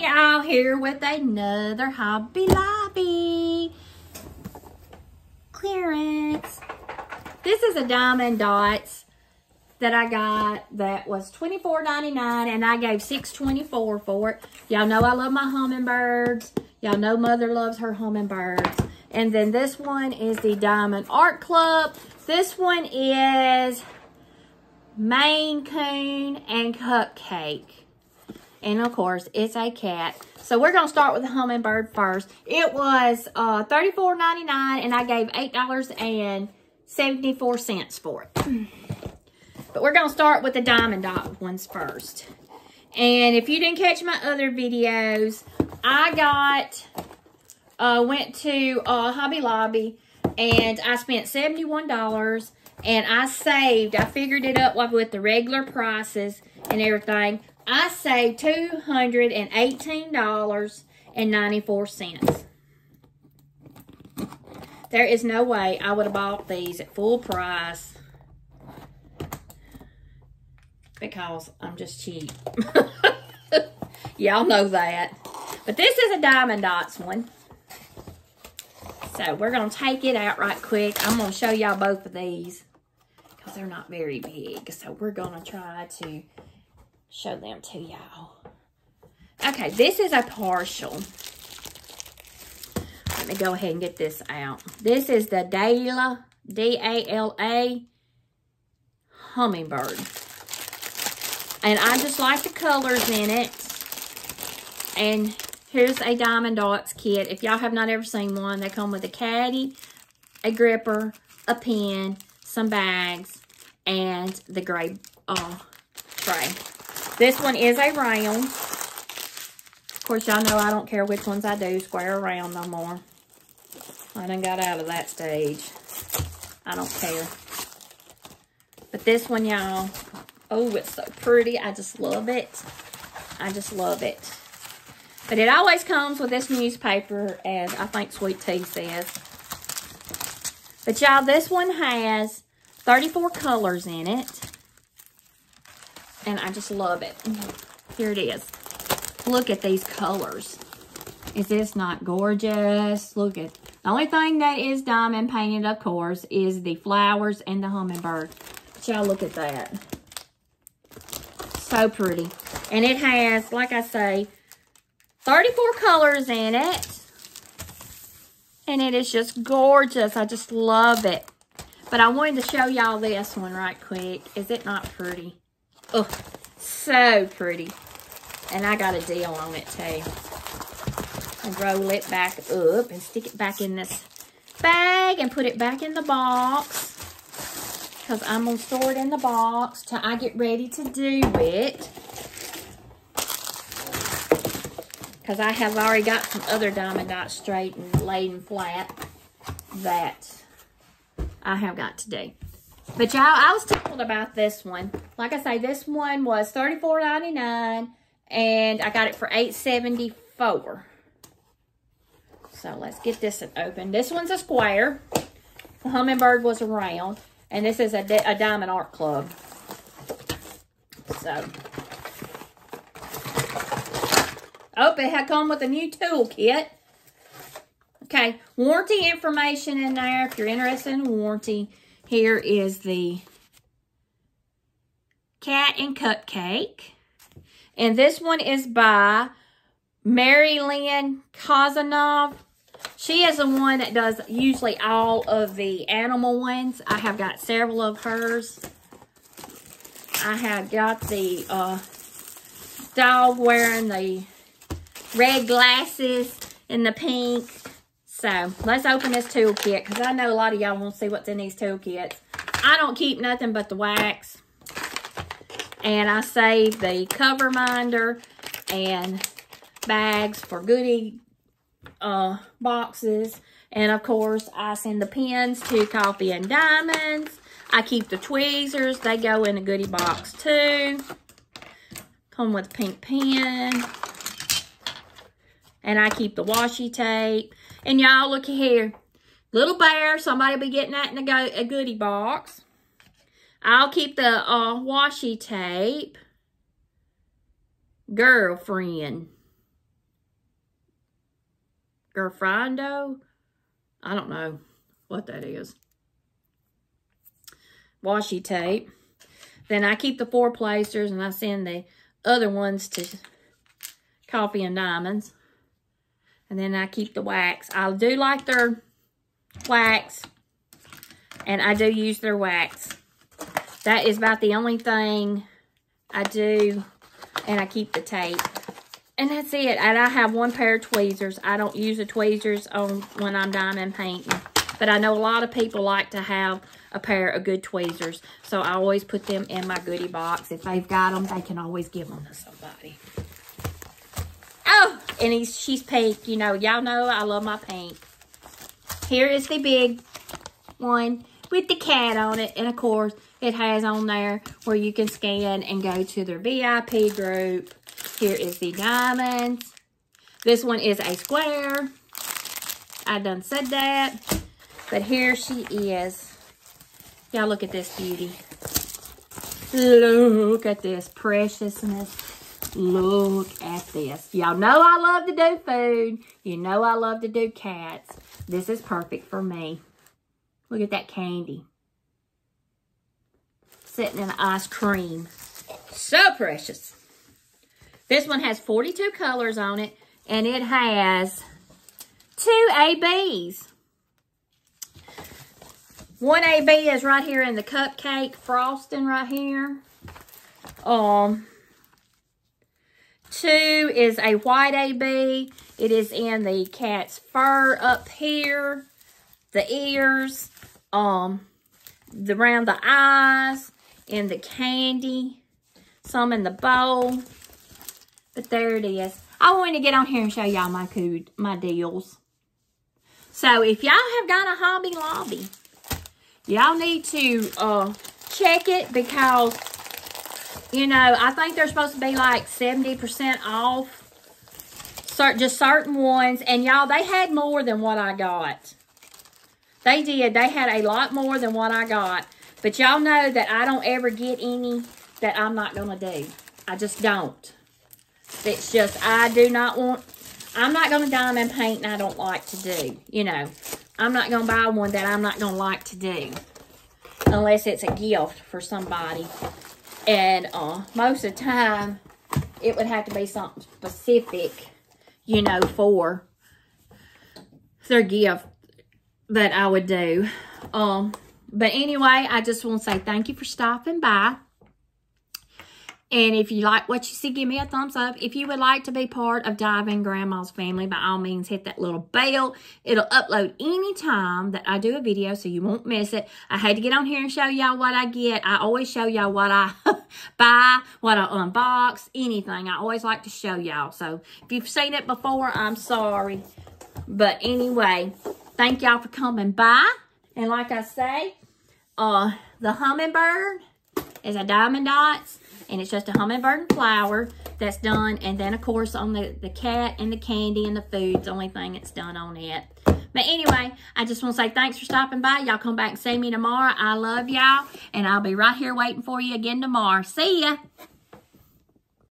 Y'all, here with another Hobby Lobby clearance. This is a Diamond Dots that I got that was $24.99 and I gave $6.24 for it. Y'all know I love my hummingbirds. Y'all know Mother loves her hummingbirds. And then this one is the Diamond Art Club. This one is Maine Coon and Cupcake. And of course, it's a cat. So we're going to start with the hummingbird first. It was uh, $34.99 and I gave $8.74 for it. But we're going to start with the diamond dot ones first. And if you didn't catch my other videos, I got, uh, went to uh, Hobby Lobby and I spent $71 and I saved, I figured it up with the regular prices and everything. I saved $218.94. There is no way I would have bought these at full price because I'm just cheap. Y'all know that. But this is a Diamond Dots one. So we're going to take it out right quick. I'm going to show y'all both of these because they're not very big. So we're going to try to show them to y'all. Okay, this is a partial. Let me go ahead and get this out. This is the Dala, D-A-L-A Hummingbird. And I just like the colors in it. And here's a Diamond Dots kit. If y'all have not ever seen one, they come with a caddy, a gripper, a pen, some bags, and the gray uh, tray. This one is a round. Of course, y'all know I don't care which ones I do, square or round no more. I done got out of that stage. I don't care. But this one, y'all, oh, it's so pretty. I just love it. I just love it. But it always comes with this newspaper, as I think Sweet Tea says. But y'all, this one has 34 colors in it. And I just love it. Here it is. Look at these colors. Is this not gorgeous? Look at, the only thing that is diamond painted, of course, is the flowers and the hummingbird. But y'all look at that. So pretty. And it has, like I say, 34 colors in it. And it is just gorgeous. I just love it. But I wanted to show y'all this one right quick. Is it not pretty? Oh, so pretty. And I got a deal on it too. And roll it back up and stick it back in this bag and put it back in the box. Because I'm going to store it in the box till I get ready to do it. Because I have already got some other diamond dots straight and laid and flat that I have got to do. But y'all, I was told about this one. Like I say, this one was $34.99 and I got it for $8.74. So let's get this open. This one's a square. The hummingbird was a round. And this is a, a Diamond Art Club. So. Oh, it had come with a new toolkit. Okay, warranty information in there if you're interested in warranty. Here is the Cat and Cupcake. And this one is by Mary Lynn Kazanov. She is the one that does usually all of the animal ones. I have got several of hers. I have got the uh, dog wearing the red glasses and the pink. So, let's open this toolkit because I know a lot of y'all want to see what's in these toolkits. I don't keep nothing but the wax. And I save the cover minder and bags for goodie uh, boxes. And of course, I send the pins to Coffee and Diamonds. I keep the tweezers. They go in a goodie box too. Come with a pink pen. And I keep the washi tape. And y'all, look here. Little bear, somebody be getting that in a, go a goodie box. I'll keep the uh, washi tape. Girlfriend. Gerfando. I don't know what that is. Washi tape. Then I keep the four placers and I send the other ones to Coffee and Diamonds. And then I keep the wax. I do like their wax. And I do use their wax. That is about the only thing I do. And I keep the tape. And that's it. And I have one pair of tweezers. I don't use the tweezers on when I'm diamond painting. But I know a lot of people like to have a pair of good tweezers. So I always put them in my goodie box. If they've got them, they can always give them to somebody. Oh, and he's, she's pink. You know, y'all know I love my pink. Here is the big one with the cat on it. And of course, it has on there where you can scan and go to their VIP group. Here is the diamonds. This one is a square. I done said that. But here she is. Y'all look at this beauty. Look at this preciousness. Look at this. Y'all know I love to do food. You know I love to do cats. This is perfect for me. Look at that candy. Sitting in ice cream. So precious. This one has 42 colors on it. And it has two ABs. One AB is right here in the cupcake frosting right here. Um, two is a white AB. It is in the cat's fur up here, the ears, um, the around the eyes, and the candy, some in the bowl. But there it is. I wanted to get on here and show y'all my food, my deals. So if y'all have got a Hobby Lobby, y'all need to uh, check it because, you know, I think they're supposed to be like 70% off. Just certain ones. And y'all, they had more than what I got. They did. They had a lot more than what I got. But y'all know that I don't ever get any that I'm not going to do. I just don't. It's just, I do not want, I'm not going to diamond paint and I don't like to do. You know, I'm not going to buy one that I'm not going to like to do. Unless it's a gift for somebody. And uh, most of the time, it would have to be something specific, you know, for their gift that I would do. Um, but anyway, I just want to say thank you for stopping by. And if you like what you see, give me a thumbs up. If you would like to be part of Diamond Grandma's family, by all means, hit that little bell. It'll upload anytime that I do a video, so you won't miss it. I had to get on here and show y'all what I get. I always show y'all what I buy, what I unbox, anything. I always like to show y'all. So if you've seen it before, I'm sorry. But anyway, thank y'all for coming by. And like I say, uh, the hummingbird is a diamond dots and it's just a hummingbird and flower that's done. And then, of course, on the, the cat and the candy and the food's the only thing that's done on it. But anyway, I just want to say thanks for stopping by. Y'all come back and see me tomorrow. I love y'all. And I'll be right here waiting for you again tomorrow. See ya.